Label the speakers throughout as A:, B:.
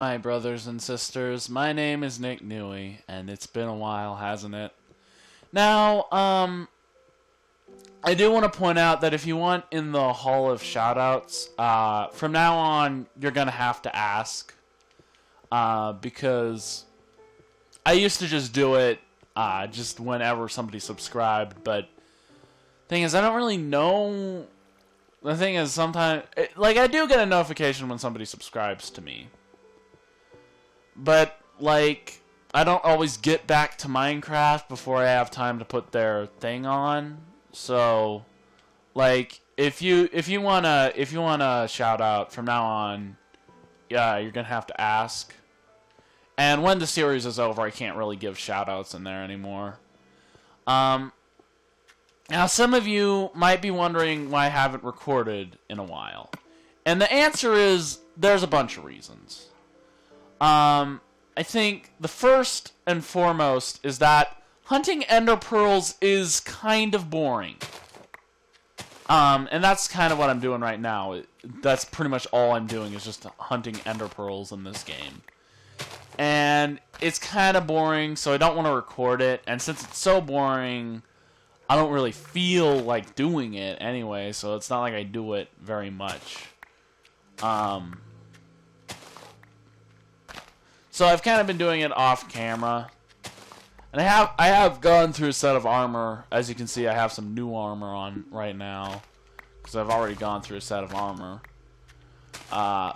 A: Hi, brothers and sisters. My name is Nick Newey, and it's been a while, hasn't it? Now, um, I do want to point out that if you want in the Hall of Shoutouts, uh, from now on, you're gonna have to ask, uh, because I used to just do it, uh, just whenever somebody subscribed, but thing is, I don't really know. The thing is, sometimes, like, I do get a notification when somebody subscribes to me but like I don't always get back to Minecraft before I have time to put their thing on. So like if you if you wanna if you wanna shout out from now on, yeah, you're gonna have to ask. And when the series is over, I can't really give shout outs in there anymore. Um now some of you might be wondering why I haven't recorded in a while. And the answer is there's a bunch of reasons. Um, I think the first and foremost is that hunting ender pearls is kind of boring. Um, and that's kind of what I'm doing right now. That's pretty much all I'm doing is just hunting ender pearls in this game. And it's kind of boring, so I don't want to record it. And since it's so boring, I don't really feel like doing it anyway, so it's not like I do it very much. Um, so I've kind of been doing it off camera. And I have I have gone through a set of armor. As you can see, I have some new armor on right now. Because I've already gone through a set of armor. Uh,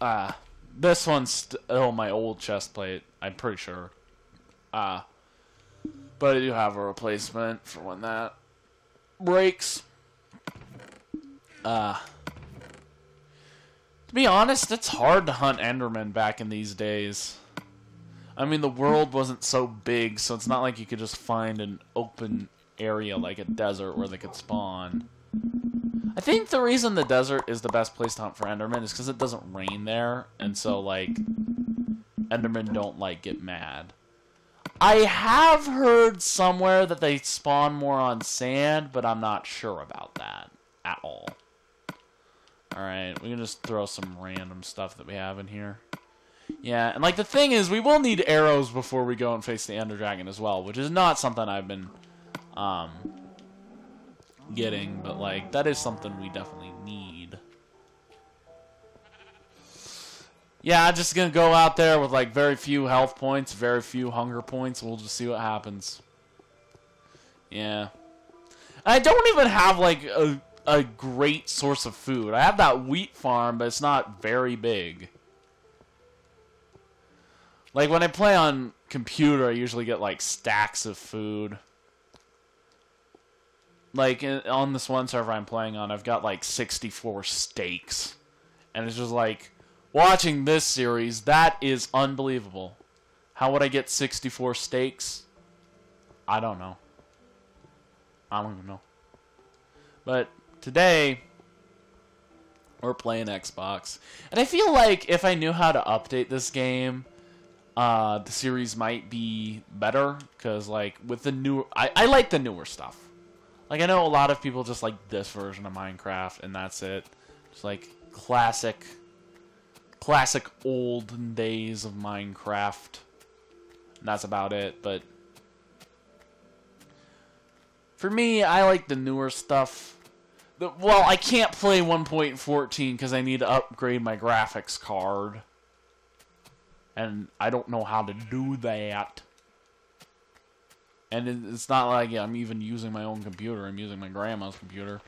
A: uh, this one's still my old chest plate, I'm pretty sure. Uh, but I do have a replacement for when that breaks. Uh, to be honest, it's hard to hunt Endermen back in these days. I mean, the world wasn't so big, so it's not like you could just find an open area like a desert where they could spawn. I think the reason the desert is the best place to hunt for Endermen is because it doesn't rain there, and so, like, Endermen don't, like, get mad. I have heard somewhere that they spawn more on sand, but I'm not sure about that at all. Alright, we can just throw some random stuff that we have in here. Yeah, and like the thing is, we will need arrows before we go and face the Ender Dragon as well, which is not something I've been um, getting, but like that is something we definitely need. Yeah, I'm just gonna go out there with like very few health points, very few hunger points, we'll just see what happens. Yeah. I don't even have like a a great source of food. I have that wheat farm, but it's not very big. Like when I play on computer, I usually get like stacks of food. Like on this one server I'm playing on, I've got like 64 steaks. And it's just like watching this series, that is unbelievable. How would I get 64 steaks? I don't know. I don't even know. But today we're playing Xbox. And I feel like if I knew how to update this game, uh, the series might be better. Because, like, with the new... I, I like the newer stuff. Like, I know a lot of people just like this version of Minecraft, and that's it. Just, like, classic... Classic olden days of Minecraft. And that's about it, but... For me, I like the newer stuff well, I can't play 1.14 because I need to upgrade my graphics card. And I don't know how to do that. And it's not like I'm even using my own computer. I'm using my grandma's computer.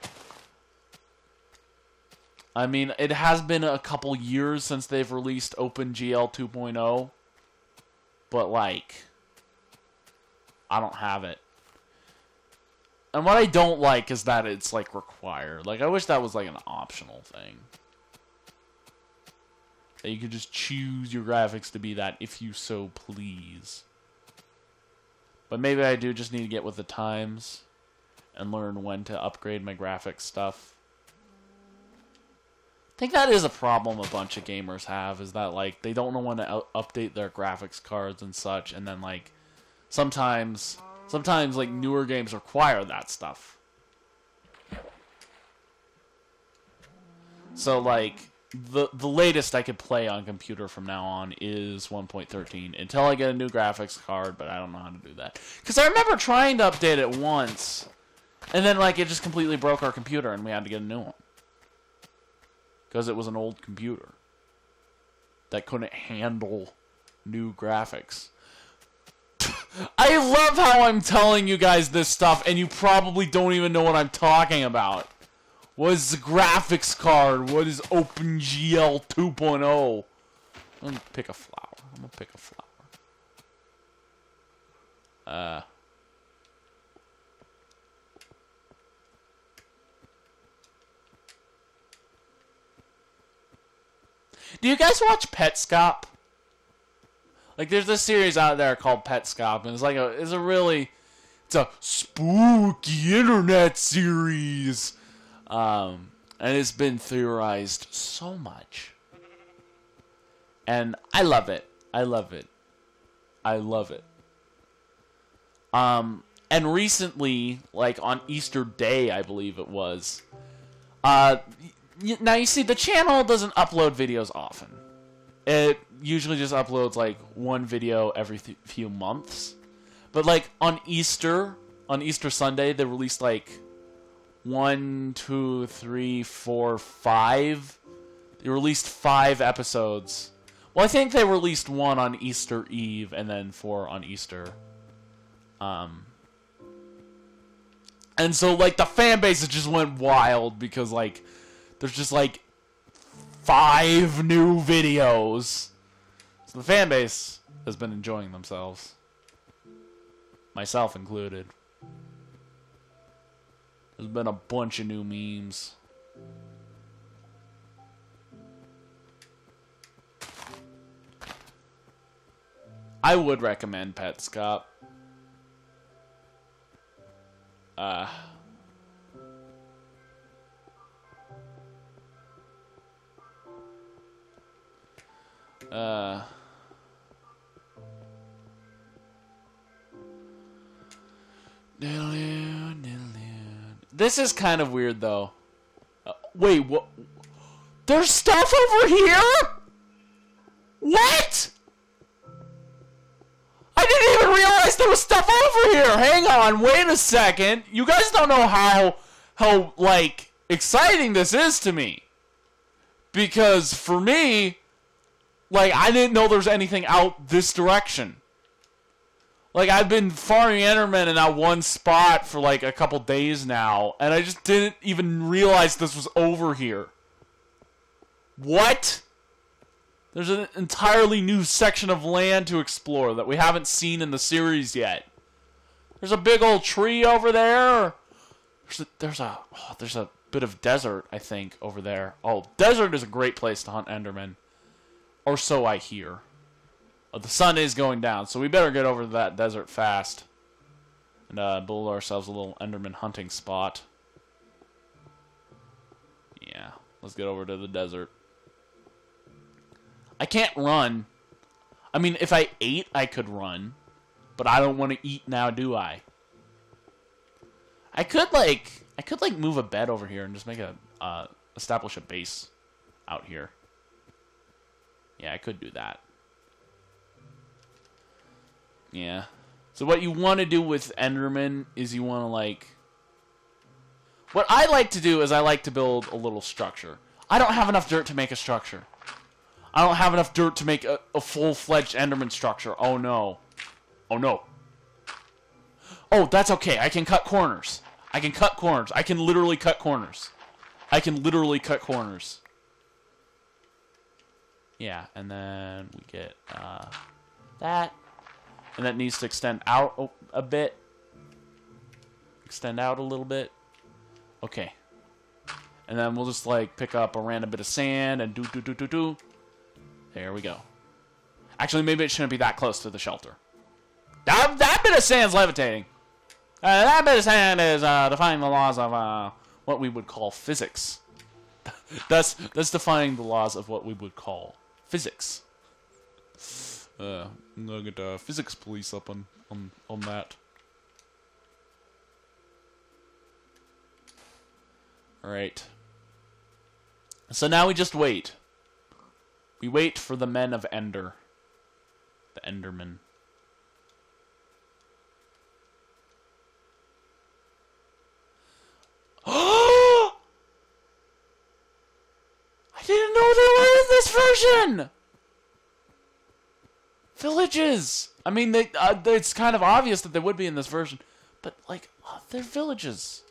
A: I mean, it has been a couple years since they've released OpenGL 2.0. But, like, I don't have it. And what I don't like is that it's like required. Like I wish that was like an optional thing. That you could just choose your graphics to be that if you so please. But maybe I do just need to get with the times and learn when to upgrade my graphics stuff. I think that is a problem a bunch of gamers have is that like they don't know when to update their graphics cards and such and then like sometimes Sometimes, like, newer games require that stuff. So, like, the the latest I could play on computer from now on is 1.13 until I get a new graphics card, but I don't know how to do that. Cuz I remember trying to update it once and then like it just completely broke our computer and we had to get a new one. Cuz it was an old computer that couldn't handle new graphics. I love how I'm telling you guys this stuff and you probably don't even know what I'm talking about. What is the graphics card? What is OpenGL 2.0? I'm gonna pick a flower. I'm gonna pick a flower. Uh. Do you guys watch Petscop? Like, there's this series out there called Pet Petscop, and it's like a, it's a really, it's a spooky internet series. Um, and it's been theorized so much. And I love it. I love it. I love it. Um, and recently, like on Easter Day, I believe it was. Uh, now you see, the channel doesn't upload videos often. It usually just uploads like one video every few months. But like on Easter, on Easter Sunday, they released like one, two, three, four, five. They released five episodes. Well, I think they released one on Easter Eve and then four on Easter. Um, and so like the fan base just went wild because like there's just like five new videos. So the fan base has been enjoying themselves, myself included. There's been a bunch of new memes. I would recommend Petscop. Uh Uh This is kind of weird, though. Uh, wait, what? There's stuff over here? What? I didn't even realize there was stuff over here. Hang on, wait a second. You guys don't know how, how, like, exciting this is to me. Because for me, like, I didn't know there's anything out this direction. Like I've been farming Enderman in that one spot for like a couple days now, and I just didn't even realize this was over here. What? There's an entirely new section of land to explore that we haven't seen in the series yet. There's a big old tree over there. There's a, there's a oh, there's a bit of desert, I think, over there. Oh, desert is a great place to hunt Enderman. Or so I hear. But the sun is going down, so we better get over to that desert fast. And uh, build ourselves a little Enderman hunting spot. Yeah, let's get over to the desert. I can't run. I mean, if I ate, I could run. But I don't want to eat now, do I? I could, like... I could, like, move a bed over here and just make a... Uh, establish a base out here. Yeah, I could do that. Yeah. So what you want to do with Enderman is you want to like What I like to do is I like to build a little structure. I don't have enough dirt to make a structure. I don't have enough dirt to make a, a full-fledged Enderman structure. Oh no. Oh no. Oh, that's okay. I can cut corners. I can cut corners. I can literally cut corners. I can literally cut corners. Yeah, and then we get uh, that and that needs to extend out a bit. Extend out a little bit. Okay. And then we'll just like pick up a random bit of sand and do do do do do. There we go. Actually, maybe it shouldn't be that close to the shelter. That, that bit of sand's levitating. Uh, that bit of sand is uh, defying the laws of uh, what we would call physics. that's that's defying the laws of what we would call physics. Uh, I'll get uh, physics police up on, on, on that. Alright. So now we just wait. We wait for the men of Ender. The Endermen. I didn't know they were in this Villages! I mean, they, uh, it's kind of obvious that they would be in this version. But, like, they're villages.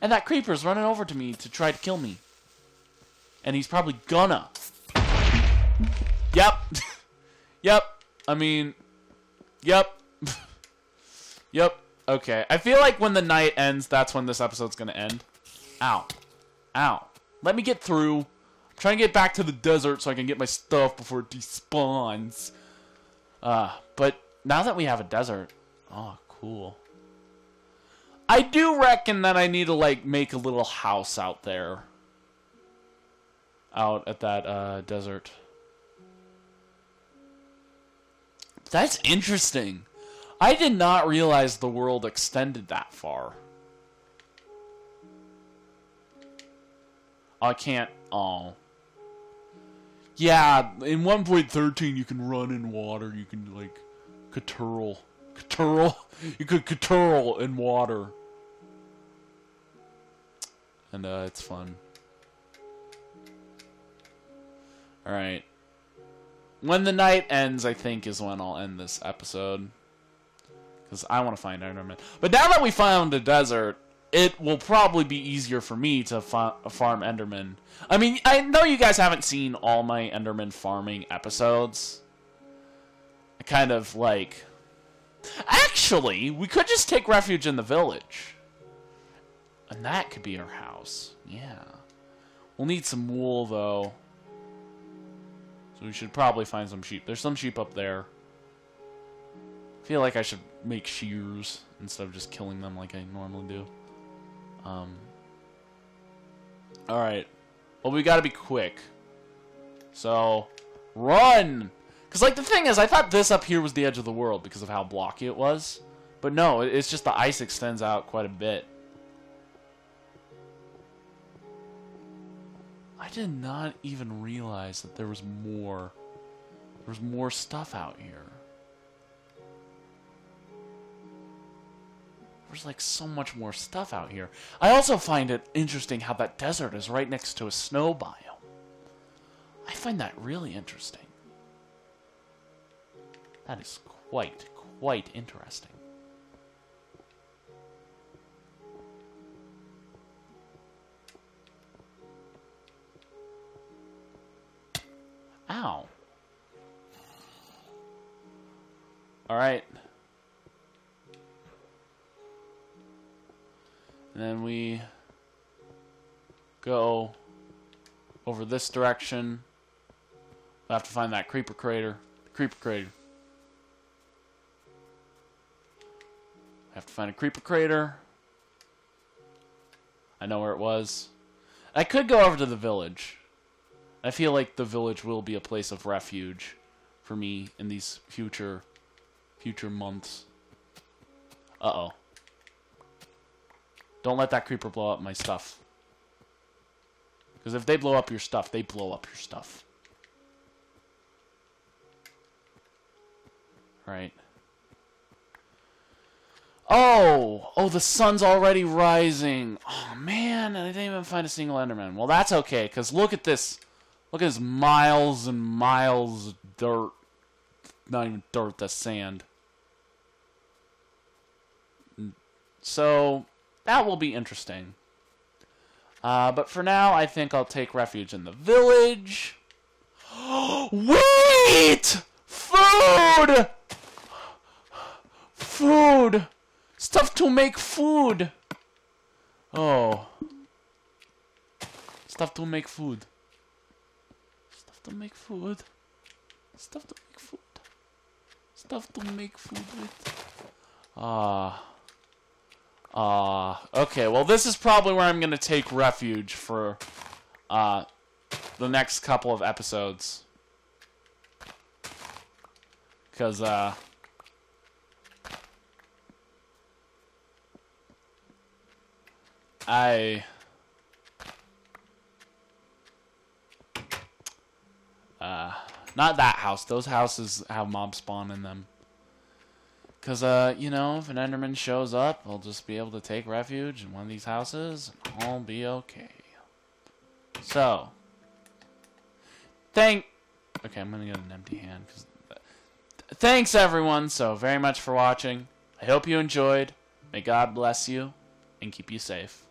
A: And that creeper's running over to me to try to kill me. And he's probably gonna. Yep. yep. I mean, yep. yep. Okay. I feel like when the night ends, that's when this episode's gonna end. Ow. Ow. Let me get through. Trying to get back to the desert so I can get my stuff before it despawns. Uh, but now that we have a desert, oh, cool. I do reckon that I need to, like, make a little house out there. Out at that, uh, desert. That's interesting. I did not realize the world extended that far. I can't... Oh. Yeah, in 1.13 you can run in water. You can, like, caturl. Caturl? You could caturl in water. And, uh, it's fun. Alright. When the night ends, I think, is when I'll end this episode. Because I want to find Enderman. But now that we found the desert, it will probably be easier for me to fa farm Enderman. I mean, I know you guys haven't seen all my Enderman farming episodes. I kind of, like... Actually, we could just take refuge in the village. And that could be our house. Yeah. We'll need some wool, though. So we should probably find some sheep. There's some sheep up there. I feel like I should make shears instead of just killing them like I normally do. Um, Alright. Well, we gotta be quick. So, run! Because, like, the thing is, I thought this up here was the edge of the world because of how blocky it was. But no, it's just the ice extends out quite a bit. I did not even realize that there was more. There was more stuff out here. There's like so much more stuff out here. I also find it interesting how that desert is right next to a snow biome. I find that really interesting. That is quite, quite interesting. Ow. Alright. And then we go over this direction. we have to find that creeper crater. The creeper crater. have to find a creeper crater. I know where it was. I could go over to the village. I feel like the village will be a place of refuge for me in these future future months. Uh-oh. Don't let that creeper blow up my stuff. Because if they blow up your stuff, they blow up your stuff. Right. Oh! Oh, the sun's already rising. Oh, man. I didn't even find a single Enderman. Well, that's okay, because look at this. Look at this miles and miles of dirt. Not even dirt, that's sand. So, that will be interesting. Uh, but for now, I think I'll take refuge in the village. Wait! Food! Food! Stuff to make food! Oh. Stuff to make food Stuff to make food. Stuff to make food. Stuff to make food with. Ah. Uh, okay, well this is probably where I'm going to take refuge for uh, the next couple of episodes. Because, uh... I... Uh, not that house. Those houses have mob spawn in them. Cause uh, you know, if an Enderman shows up, I'll just be able to take refuge in one of these houses, and I'll be okay. So, thank. Okay, I'm gonna get an empty hand. Cause thanks everyone so very much for watching. I hope you enjoyed. May God bless you and keep you safe.